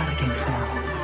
guard against hell.